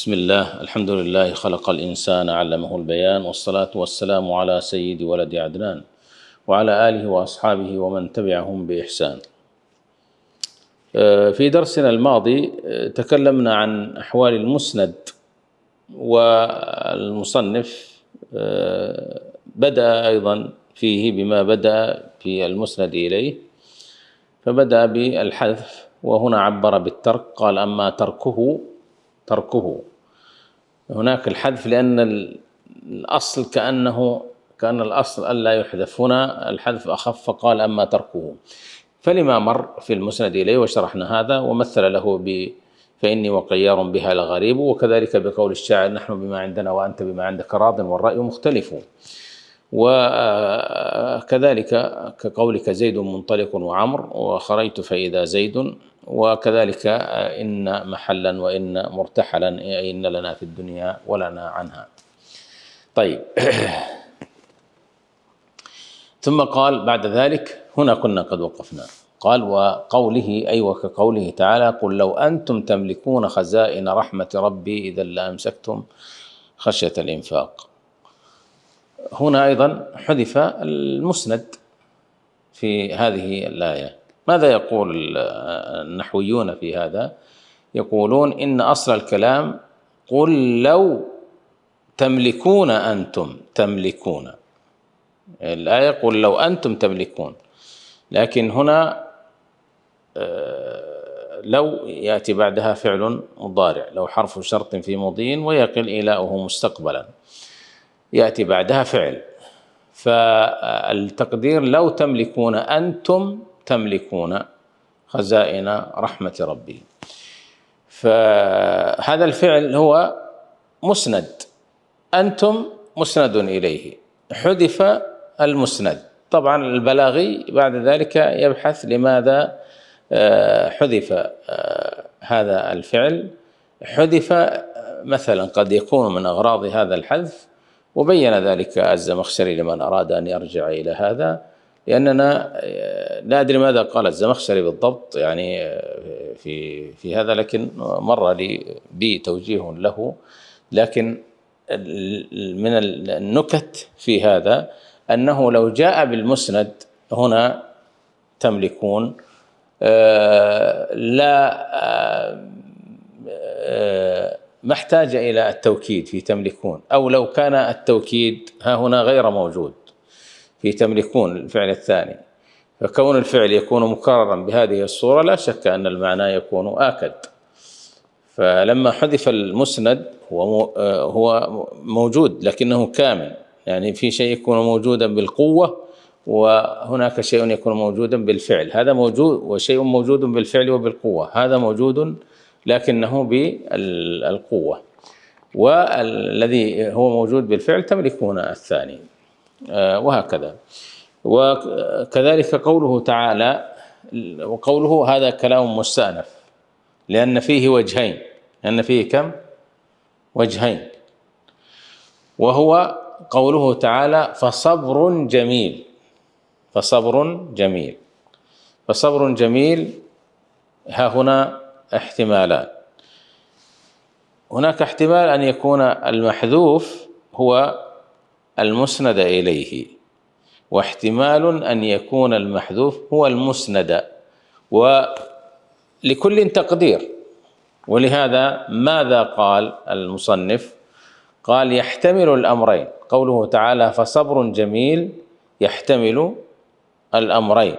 بسم الله الحمد لله خلق الإنسان علمه البيان والصلاة والسلام على سيد ولد عدنان وعلى آله وأصحابه ومن تبعهم بإحسان. في درسنا الماضي تكلمنا عن أحوال المسند والمصنف بدأ أيضا فيه بما بدأ في المسند إليه فبدأ بالحذف وهنا عبر بالترك قال أما تركه تركه. هناك الحذف لأن الأصل كأنه كأن الأصل ألا يحذف هنا الحذف أخف فقال أما تركه. فلما مر في المسند إليه وشرحنا هذا ومثل له ب فإني وقيار بها لغريب وكذلك بقول الشاعر نحن بما عندنا وأنت بما عندك راض والرأي مختلف. وكذلك كقولك زيد منطلق وعمر وخريت فإذا زيد وكذلك إن محلا وإن مرتحلا إن لنا في الدنيا ولنا عنها. طيب. ثم قال بعد ذلك هنا كنا قد وقفنا. قال وقوله أي وكقوله تعالى قل لو أنتم تملكون خزائن رحمة ربي إذا لأمسكتم خشية الإنفاق. هنا أيضا حذف المسند. في هذه الآية. ماذا يقول النحويون في هذا؟ يقولون إن أصل الكلام قل لو تملكون أنتم تملكون. الآية قل لو أنتم تملكون. لكن هنا لو يأتي بعدها فعل مضارع لو حرف شرط في مضي ويقل إيلاؤه مستقبلا. يأتي بعدها فعل. فالتقدير لو تملكون أنتم تملكون خزائن رحمة ربي. فهذا الفعل هو مسند. أنتم مسند إليه. حذف المسند. طبعا البلاغي بعد ذلك يبحث لماذا حذف هذا الفعل. حذف مثلا قد يكون من أغراض هذا الحذف. وبين ذلك الزمخشري لمن أراد أن يرجع إلى هذا لأننا لا أدري ماذا قال الزمخشري بالضبط يعني في في هذا لكن مر لي بي توجيه له لكن من النكت في هذا أنه لو جاء بالمسند هنا تملكون لا ما احتاج إلى التوكيد في تملكون أو لو كان التوكيد ها هنا غير موجود في تملكون الفعل الثاني. فكون الفعل يكون مكررا بهذه الصورة لا شك أن المعنى يكون آكد. فلما حذف المسند هو هو موجود لكنه كامل. يعني في شيء يكون موجودا بالقوة وهناك شيء يكون موجودا بالفعل. هذا موجود وشيء موجود بالفعل وبالقوة. هذا موجود لكنه بالقوة. والذي هو موجود بالفعل تملكون الثاني. وهكذا. وكذلك قوله تعالى وقوله هذا كلام مستأنف لأن فيه وجهين. لأن فيه كم؟ وجهين. وهو قوله تعالى فصبر جميل. فصبر جميل. فصبر جميل ها هنا احتمالان. هناك احتمال أن يكون المحذوف هو المسند إليه واحتمال أن يكون المحذوف هو المسند ولكل تقدير. ولهذا ماذا قال المصنف؟ قال يحتمل الأمرين. قوله تعالى فصبر جميل يحتمل الأمرين.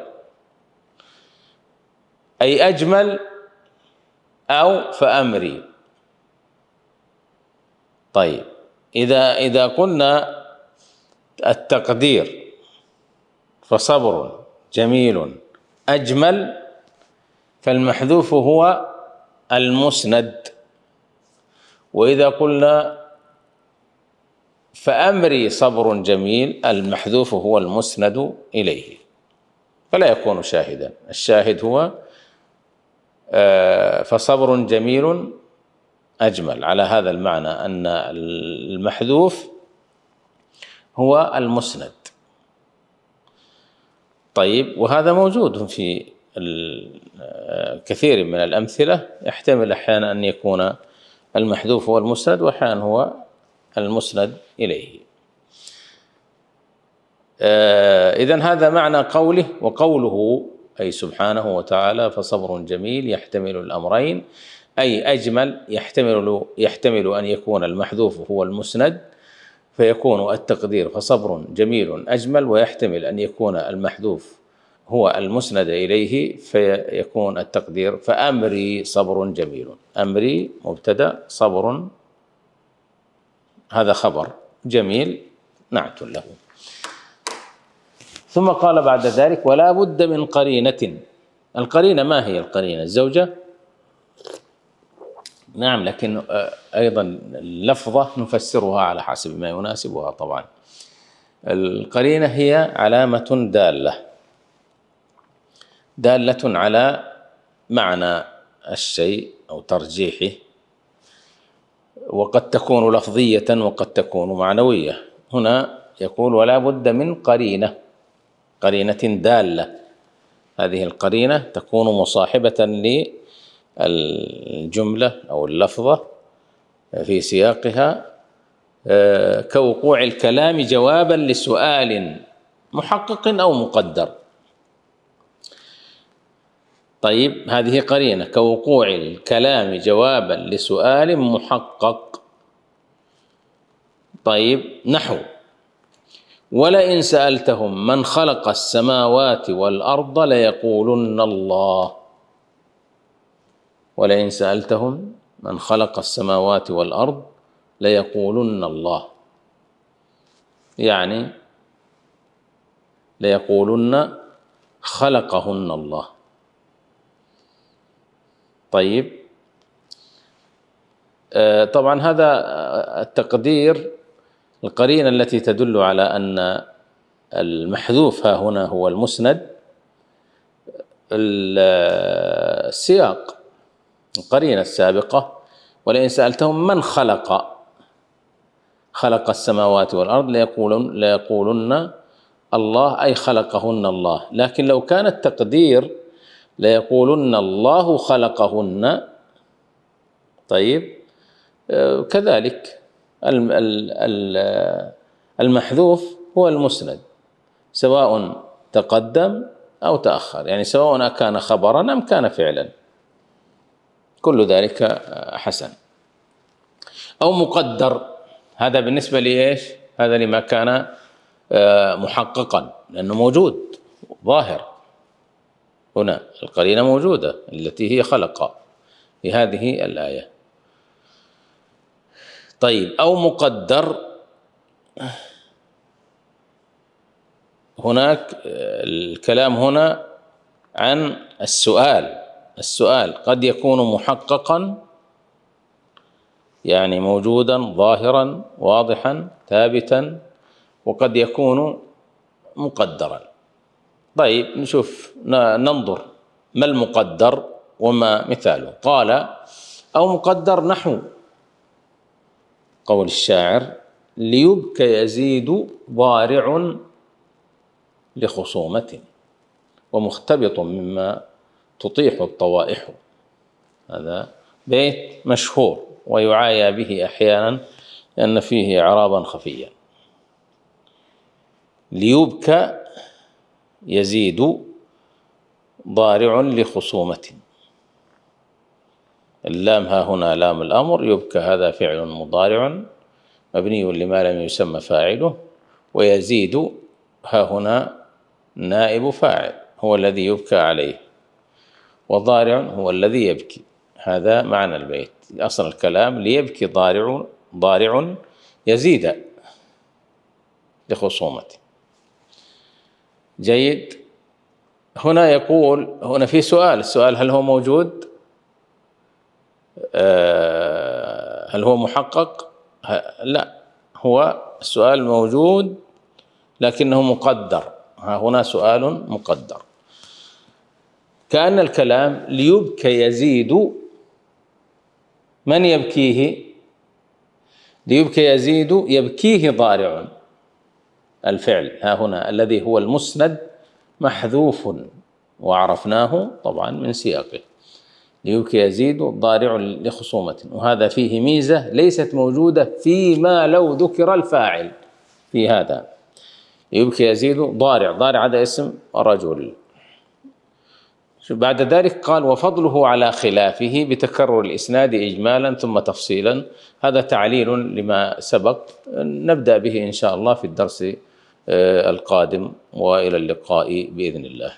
أي أجمل أو فأمري. طيب إذا إذا قلنا التقدير فصبر جميل أجمل فالمحذوف هو المسند. وإذا قلنا فأمري صبر جميل المحذوف هو المسند إليه. فلا يكون شاهدا. الشاهد هو فصبر جميل أجمل. على هذا المعنى أن المحذوف هو المسند. طيب وهذا موجود في كثير من الأمثلة. يحتمل أحيانا أن يكون المحذوف هو المسند وأحيانا هو المسند إليه. آه إذا هذا معنى قوله وقوله أي سبحانه وتعالى فصبر جميل يحتمل الأمرين. أي أجمل يحتمل يحتمل أن يكون المحذوف هو المسند فيكون التقدير فصبر جميل أجمل ويحتمل أن يكون المحذوف هو المسند إليه فيكون التقدير. فأمري صبر جميل. أمري مبتدأ صبر. هذا خبر جميل نعت له. ثم قال بعد ذلك ولا بد من قرينة. القرينة ما هي القرينة؟ الزوجة؟ نعم لكن أيضا اللفظة نفسرها على حسب ما يناسبها طبعا. القرينة هي علامة دالة. دالة على معنى الشيء أو ترجيحه. وقد تكون لفظية وقد تكون معنوية. هنا يقول ولا بد من قرينة. قرينة دالة. هذه القرينة تكون مصاحبة للجملة أو اللفظة في سياقها آه، كوقوع الكلام جوابا لسؤال محقق أو مقدر. طيب هذه قرينة كوقوع الكلام جوابا لسؤال محقق. طيب نحو. ولئن سألتهم من خلق السماوات والأرض ليقولن الله. ولئن سألتهم من خلق السماوات والأرض ليقولن الله. يعني ليقولن خلقهن الله. طيب آه، طبعا هذا التقدير القرينة التي تدل على أن المحذوف ها هنا هو المسند السياق القرينة السابقة ولئن سألتهم من خلق خلق السماوات والأرض ليقولن ليقولن الله أي خلقهن الله. لكن لو كان التقدير ليقولن الله خلقهن طيب آه، كذلك. المحذوف هو المسند سواء تقدم أو تأخر يعني سواء كان خبرا أم كان فعلا. كل ذلك حسن. أو مقدر هذا بالنسبة لإيش؟ هذا لما كان آه، محققا لأنه موجود ظاهر. هنا القرينة موجودة التي هي خلق في هذه الآية. طيب أو مقدر. هناك الكلام هنا عن السؤال. السؤال قد يكون محققا يعني موجودا ظاهرا واضحا ثابتا وقد يكون مقدرا. طيب نشوف ننظر ما المقدر وما مثاله. قال أو مقدر نحو قول الشاعر ليبكى يزيد ضارع لخصومة ومختبط مما تطيح الطوائح. هذا بيت مشهور ويعايى به أحيانا لأن فيه إعرابا خفيا. ليبكى يزيد ضارع لخصومة. اللام ها هنا لام الأمر يبكى هذا فعل مضارع مبني لما لم يسمى فاعله ويزيد ها هنا نائب فاعل هو الذي يبكى عليه وضارع هو الذي يبكي هذا معنى البيت أصل الكلام ليبكي ضارع ضارع يزيد لخصومته. جيد. هنا يقول هنا في سؤال السؤال هل هو موجود؟ هل هو محقق؟ لا. هو السؤال موجود لكنه مقدر. ها هنا سؤال مقدر. كأن الكلام ليبكى يزيد من يبكيه؟ ليبكي يزيد يبكيه ضارع. الفعل ها هنا الذي هو المسند محذوف وعرفناه طبعا من سياقه. ليبكي يزيد ضارع لخصومة. وهذا فيه ميزة ليست موجودة فيما لو ذكر الفاعل في هذا. يبكي يزيد ضارع. ضارع هذا اسم رجل. بعد ذلك قال وفضله على خلافه بتكرر الإسناد إجمالا ثم تفصيلا. هذا تعليل لما سبق. نبدأ به إن شاء الله في الدرس آه، القادم وإلى اللقاء بإذن الله.